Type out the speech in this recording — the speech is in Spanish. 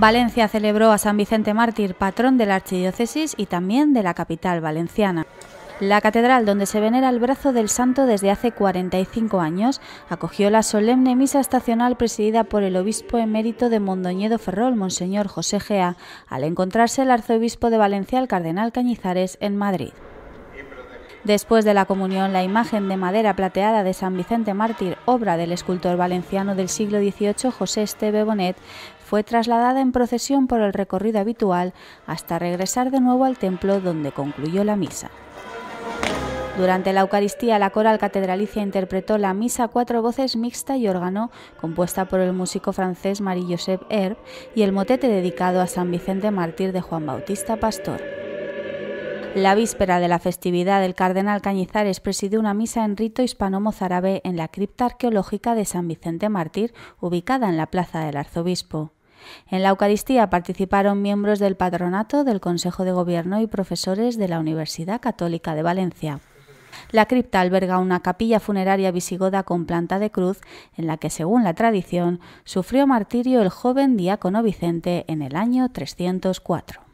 Valencia celebró a San Vicente Mártir, patrón de la archidiócesis y también de la capital valenciana. La catedral, donde se venera el brazo del santo desde hace 45 años, acogió la solemne misa estacional presidida por el obispo emérito de Mondoñedo Ferrol, Monseñor José Gea, al encontrarse el arzobispo de Valencia, el cardenal Cañizares, en Madrid. Después de la comunión, la imagen de madera plateada de San Vicente Mártir, obra del escultor valenciano del siglo XVIII José Esteve Bonet, fue trasladada en procesión por el recorrido habitual hasta regresar de nuevo al templo donde concluyó la misa. Durante la Eucaristía, la coral catedralicia interpretó la misa cuatro voces mixta y órgano, compuesta por el músico francés Marie-Joseph Herb, y el motete dedicado a San Vicente Mártir de Juan Bautista Pastor. La víspera de la festividad, el cardenal Cañizares presidió una misa en rito hispano-mozárabe en la cripta arqueológica de San Vicente Mártir, ubicada en la plaza del arzobispo. En la Eucaristía participaron miembros del patronato, del Consejo de Gobierno y profesores de la Universidad Católica de Valencia. La cripta alberga una capilla funeraria visigoda con planta de cruz en la que, según la tradición, sufrió martirio el joven diácono Vicente en el año 304.